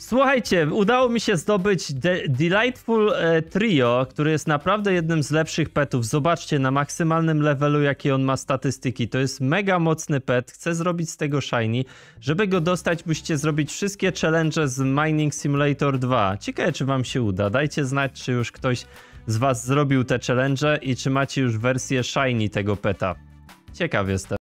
Słuchajcie, udało mi się zdobyć De Delightful e, Trio, który jest naprawdę jednym z lepszych petów. Zobaczcie na maksymalnym levelu, jakie on ma statystyki. To jest mega mocny pet. Chcę zrobić z tego shiny. Żeby go dostać, musicie zrobić wszystkie challenge z Mining Simulator 2. Ciekawe, czy wam się uda. Dajcie znać, czy już ktoś z was zrobił te challenge i czy macie już wersję shiny tego peta. Ciekaw jestem.